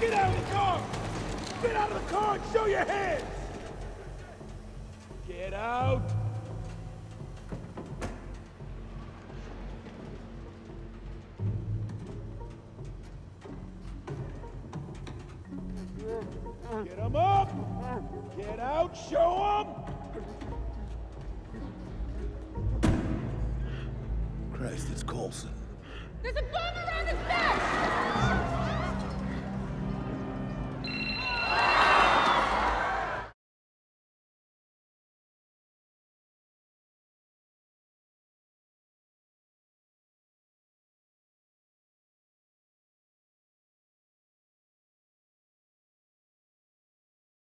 Get out of the car! Get out of the car and show your hands! Get out! Get them up! Get out, show them! Christ, it's Colson. There's a bomb around his back!